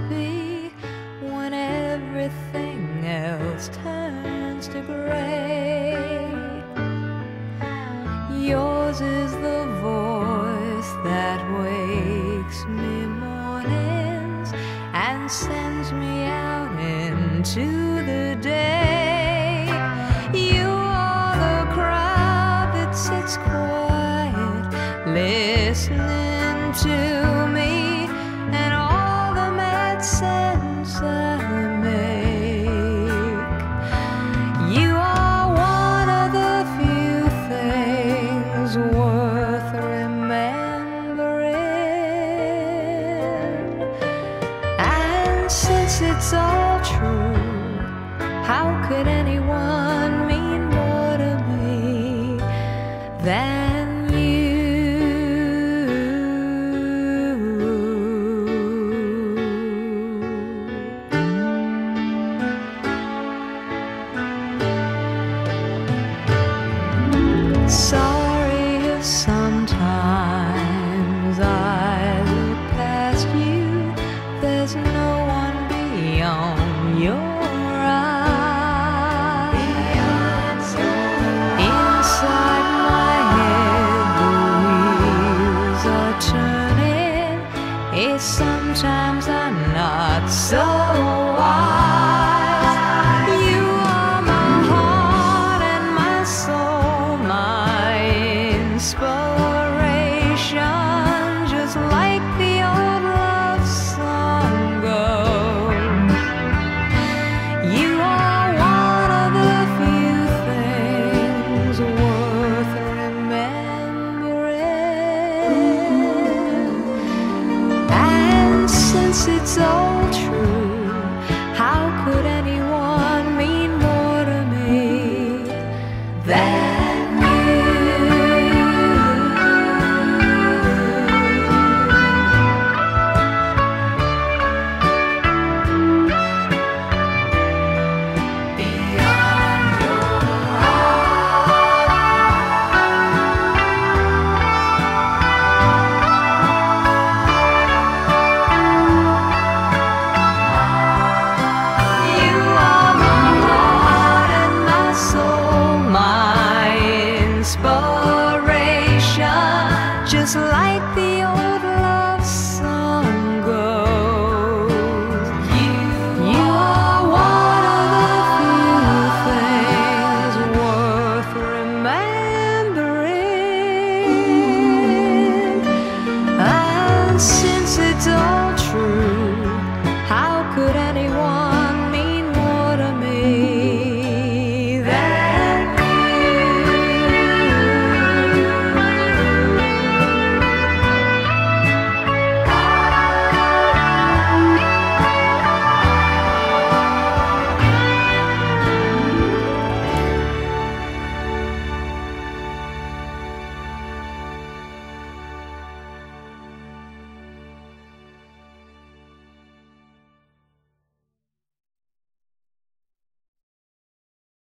happy when everything else turns to gray. Yours is the voice that wakes me mornings and sends me out into the day. You are the crowd that sits quiet, listening to. It's all true, how could anyone mean more to me than you? Sorry if Adiós. it's all true